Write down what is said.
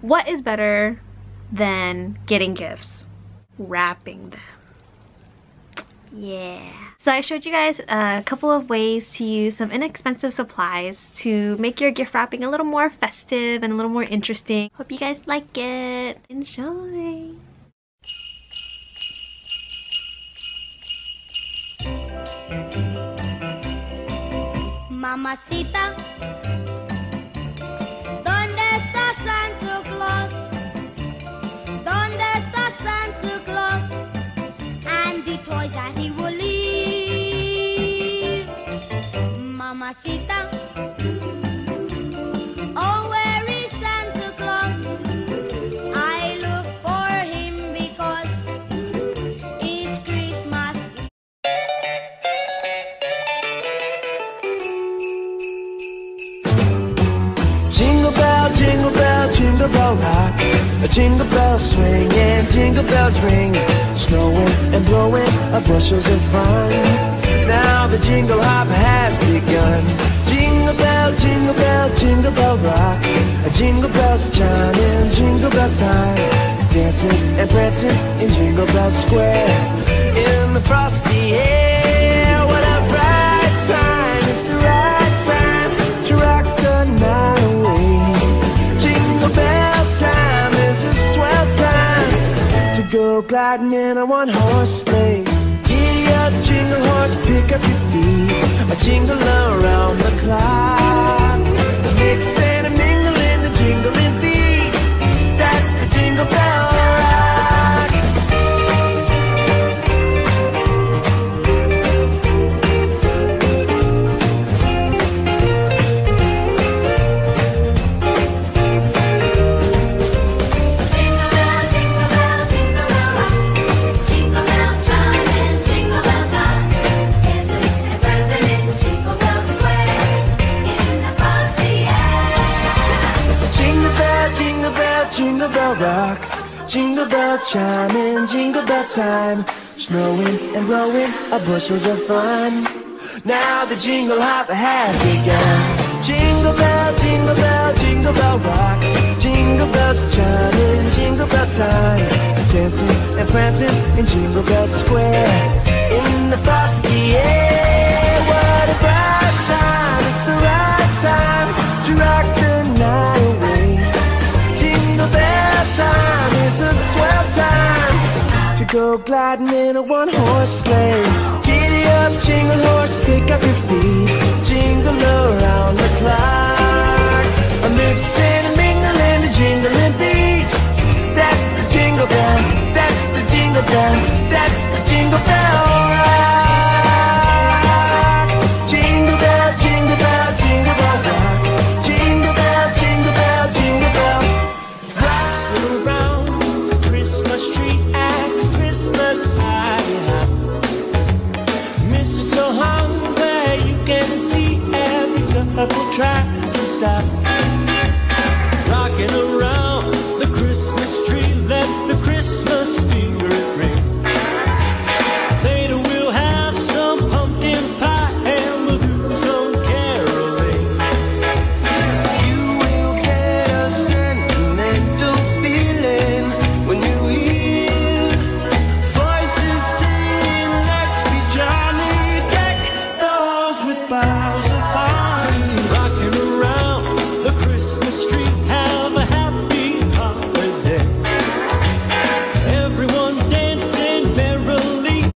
what is better than getting gifts? Wrapping them. Yeah. So I showed you guys a couple of ways to use some inexpensive supplies to make your gift wrapping a little more festive and a little more interesting. Hope you guys like it. Enjoy! Mamacita, jingle bell rock. A jingle bell swing and jingle bells ring. Snowing and blowing a bushels of fun. Now the jingle hop has begun. Jingle bell, jingle bell, jingle bell rock. A jingle bells chiming, jingle bell time. Dancing and prancing in Jingle Bell Square. Gliding in a one horse sleigh. Giddy up, jingle horse, pick up your feet. A jingle around the clock. Bell rock. Jingle bell chiming, jingle bell time. Snowing and blowing a bushels of fun. Now the jingle hop has begun. Jingle bell, jingle bell, jingle bell rock. Jingle bells chiming, jingle bell time. Dancing and prancing in Jingle Bell Square. In the frosty air, go gliding in a one horse sleigh. Giddy up, jingle horse, pick up your feet. Jingle to stop.